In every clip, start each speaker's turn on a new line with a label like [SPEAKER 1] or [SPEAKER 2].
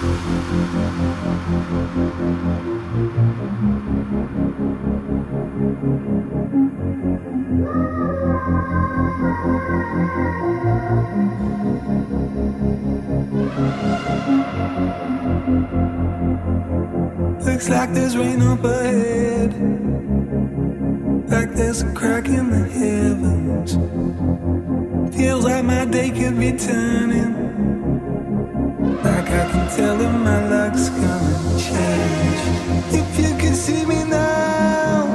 [SPEAKER 1] Looks like there's rain up ahead. Like there's a crack in the heavens. Feels like my day could be turning. I can tell that my luck's gonna change. If you could see me now,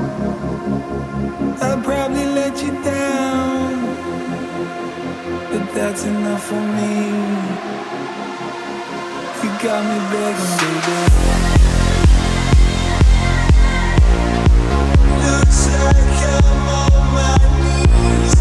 [SPEAKER 1] I'd probably let you down. But that's enough for me. You got me begging, baby. Looks like I'm on my knees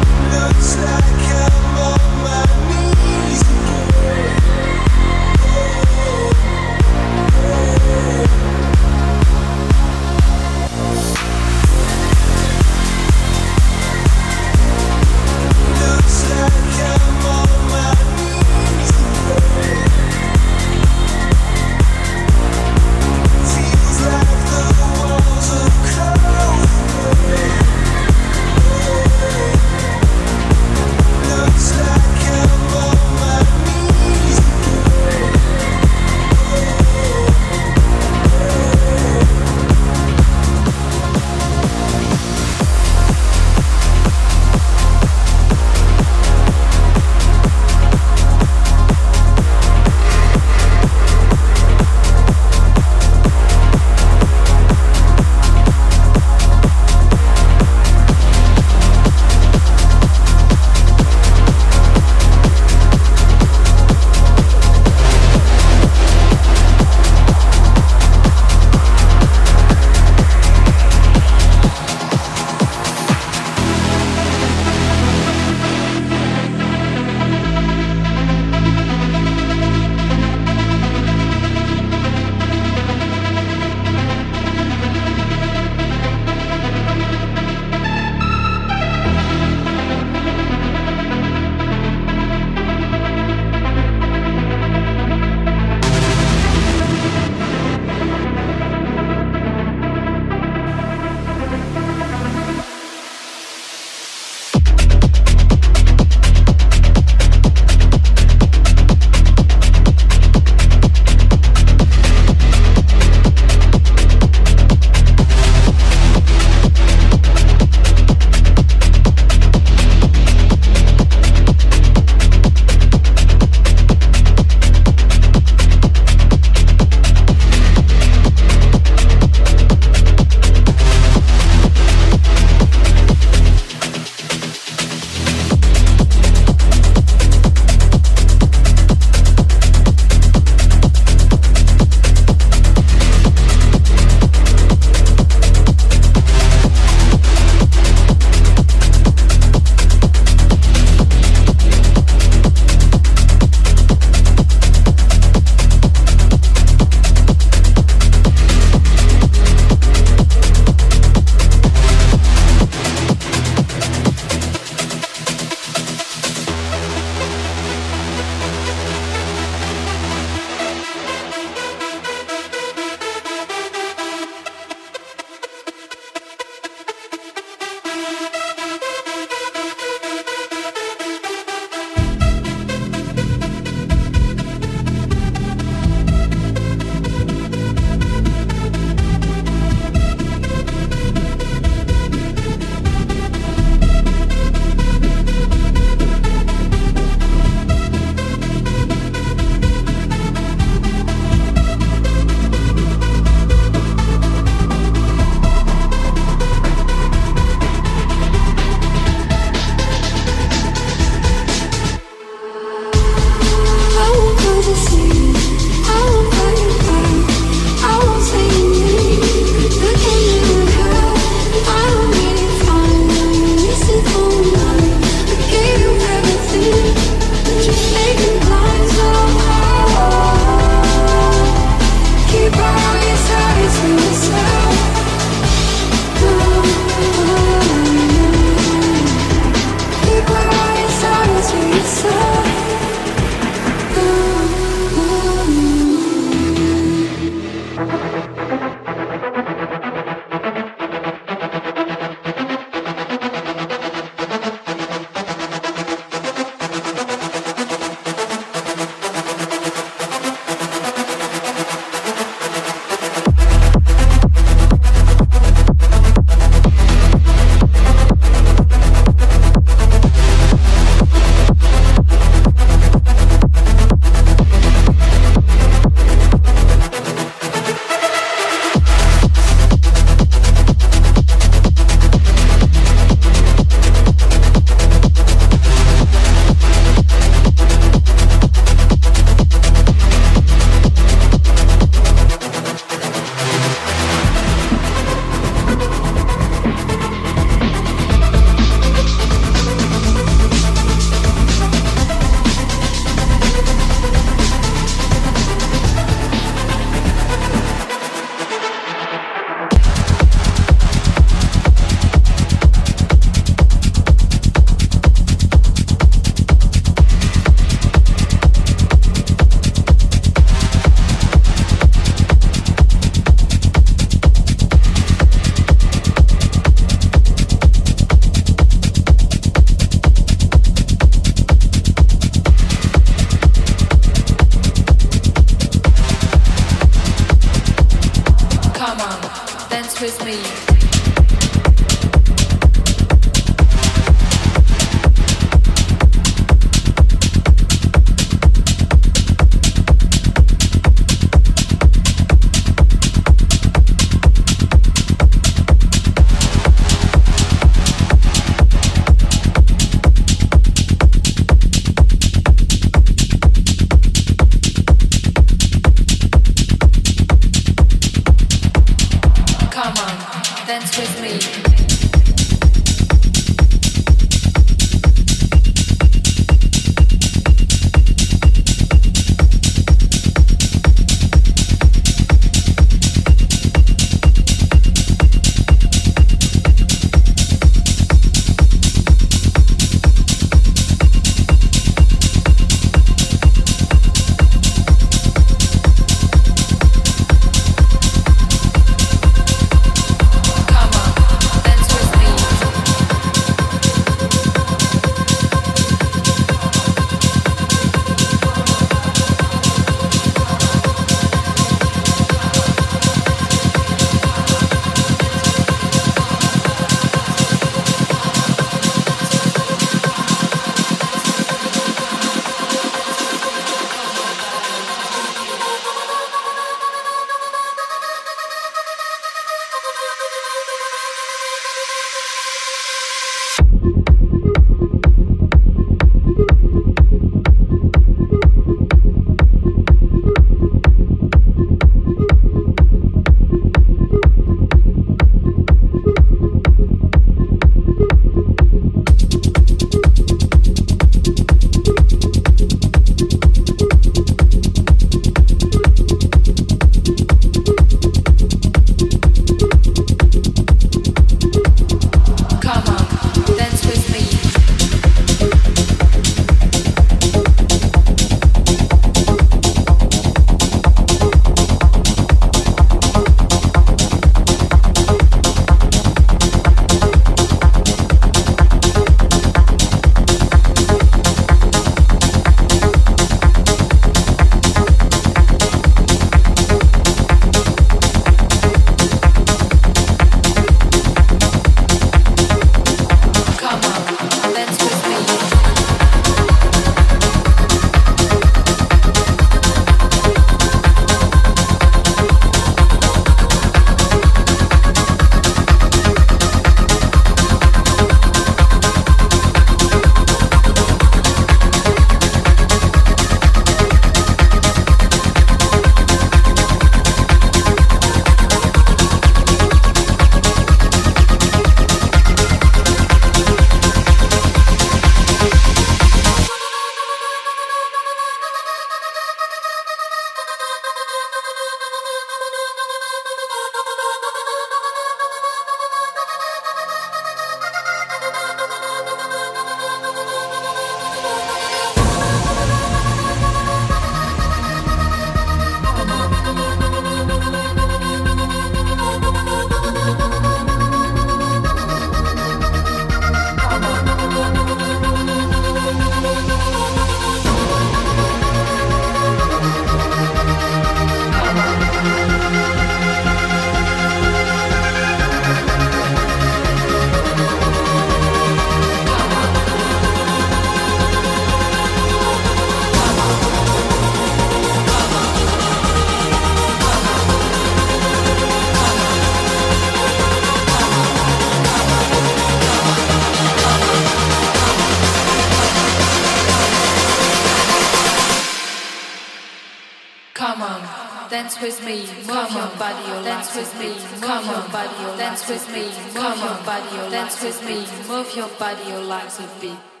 [SPEAKER 2] dance with me, move your body, dance with me, move your body, your legs a beat.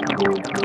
[SPEAKER 2] Thank you.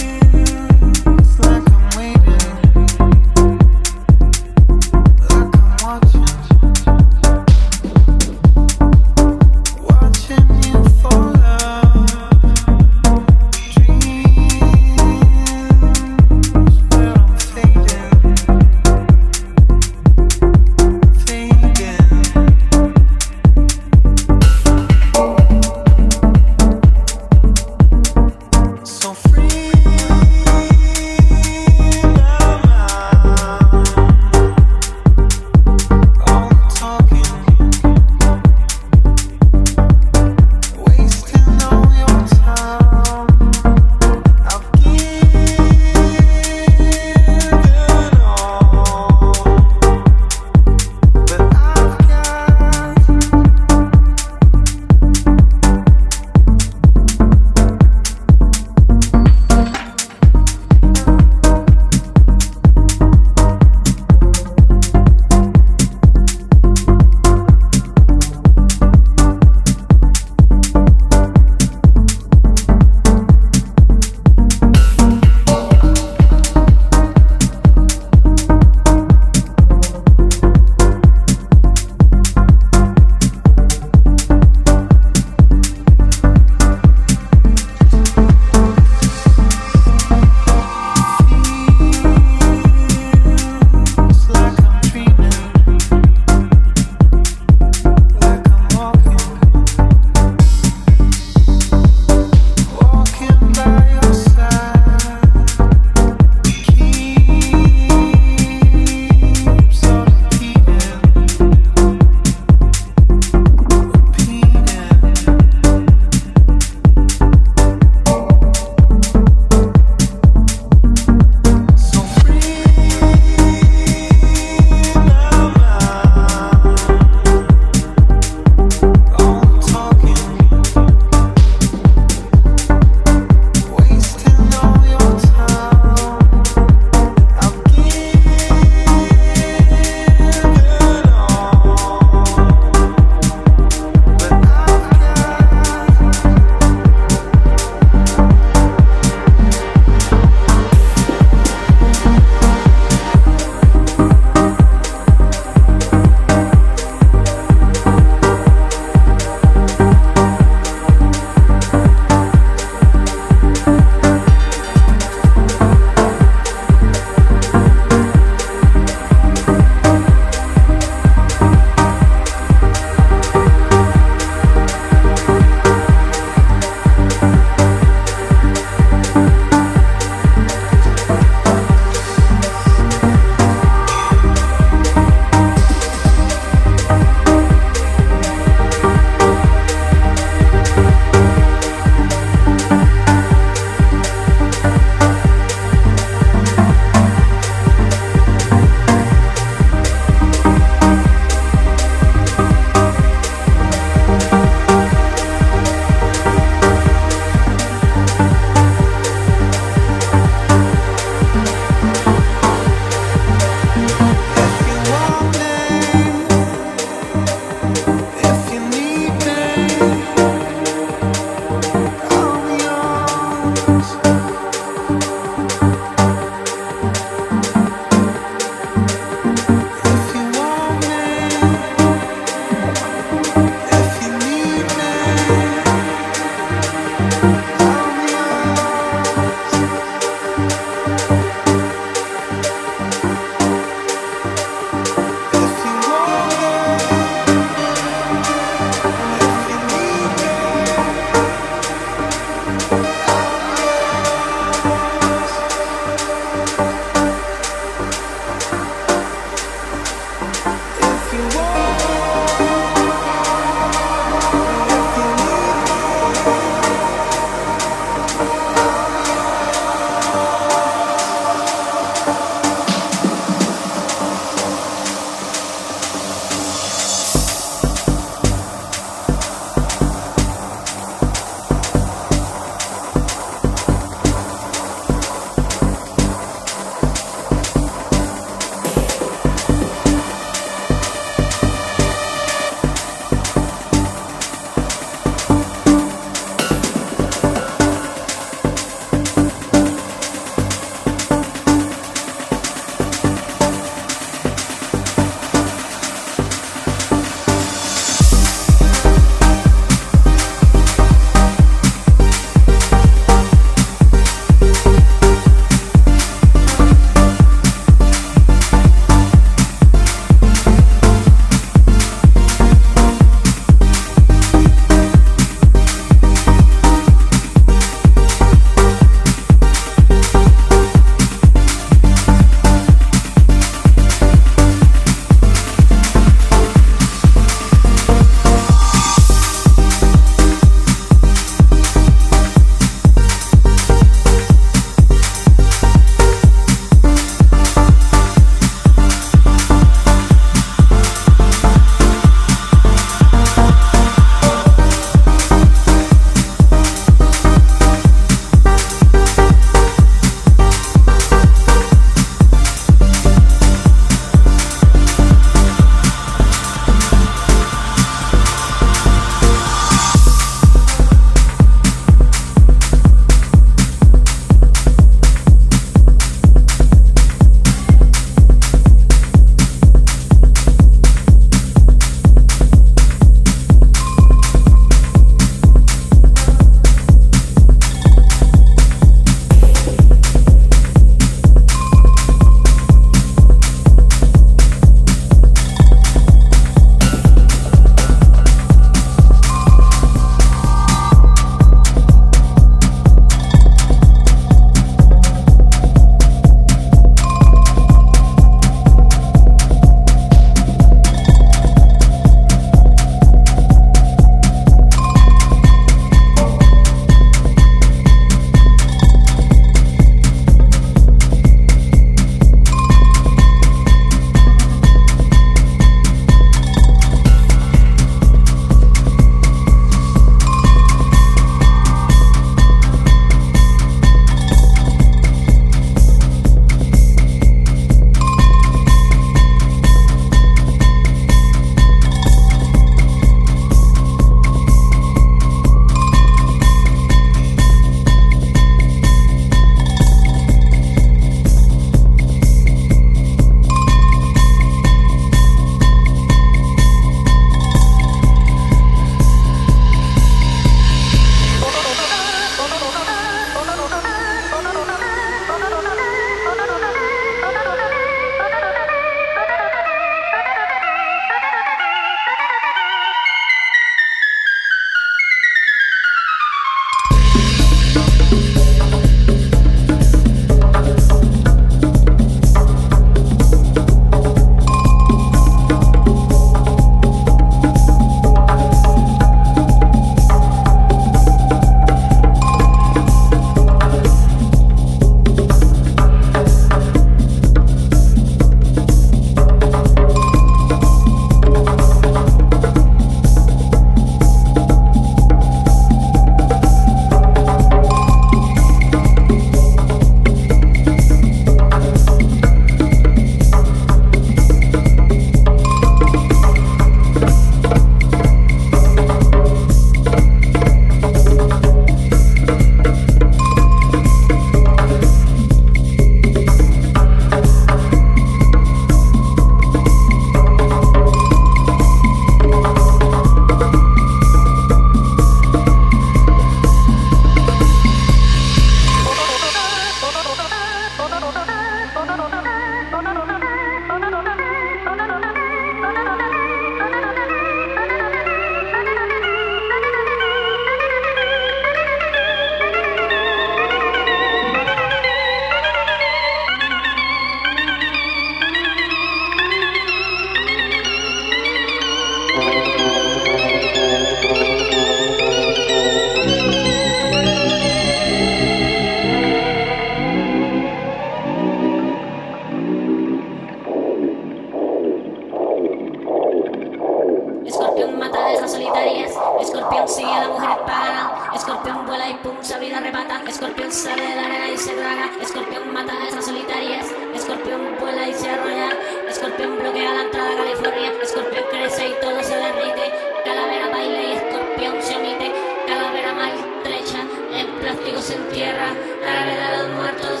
[SPEAKER 3] Que las mujeres pagan. Escorpión vuela y pum, vida arrebata. Escorpión sale de la arena y se traga. Escorpión mata a esas solitarias. Escorpión vuela y se arrolla. Escorpión bloquea la entrada a California. Escorpión crece y todo se derrite. Calavera baila y escorpión se omite. Calavera maltrecha, en plástico se entierra. Calavera de los muertos,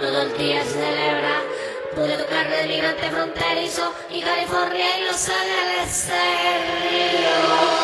[SPEAKER 3] todo el día se celebra. Pude tocar del migrante fronterizo y California y Los Ángeles se